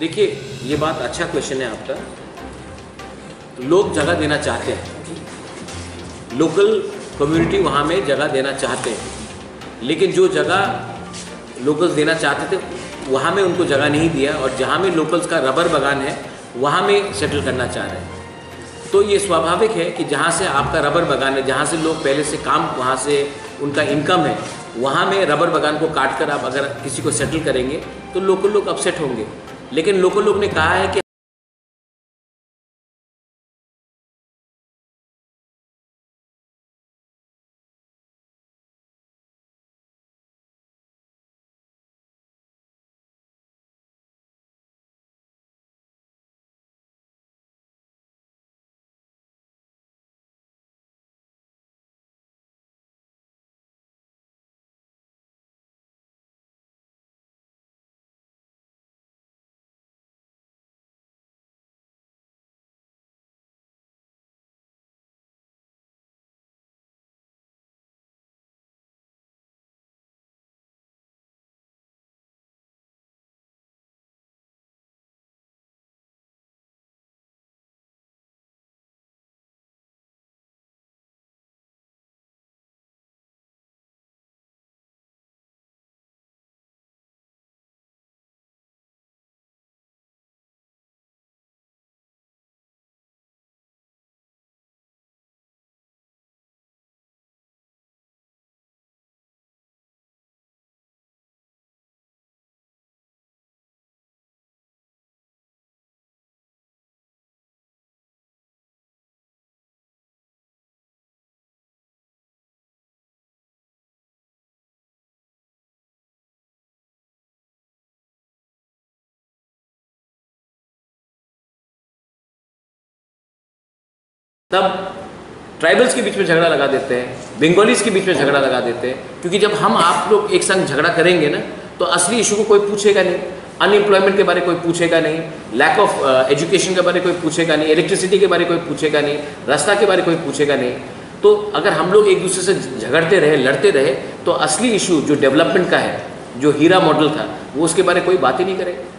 देखिए, ये बात अच्छा क्वेश्चन है आपका। लोग जगह देना चाहते हैं। लोकल कम्युनिटी वहाँ में जगह देना चाहते हैं। लेकिन जो जगह लोकल्स देना चाहते थे, वहाँ में उनको जगह नहीं दिया और जहाँ में लोकल्स का रबर बागान है, वहाँ में सेटल करना चाह रहे हैं। तो ये स्वाभाविक है कि जहाँ से आपका रबर बागान है, जहाँ से लोग पहले से काम, वहाँ से उनका इनकम है, वहाँ में रबर बागान को काट कर आप अगर किसी को सेटल करेंगे तो लोकल लोग अपसेट होंगे। लेकिन लोगों लोग ने कहा है कि तब ट्राइबल्स के बीच में झगड़ा लगा देते हैं, बंगालीज के बीच में झगड़ा लगा देते हैं, क्योंकि जब हम आप लोग एक संग झगड़ा करेंगे ना तो असली इशू को कोई पूछेगा नहीं अनएम्प्लॉयमेंट के बारे कोई पूछेगा नहीं लैक ऑफ़ एजुकेशन के बारे कोई पूछेगा नहीं इलेक्ट्रिसिटी के बारे कोई पूछेगा नहीं, रास्ता के बारे कोई पूछेगा नहीं तो अगर हम लोग एक दूसरे से झगड़ते रहे, लड़ते रहे तो असली इशू जो डेवलपमेंट का है, जो हीरा मॉडल था, वो उसके बारे कोई बात ही नहीं करेगा।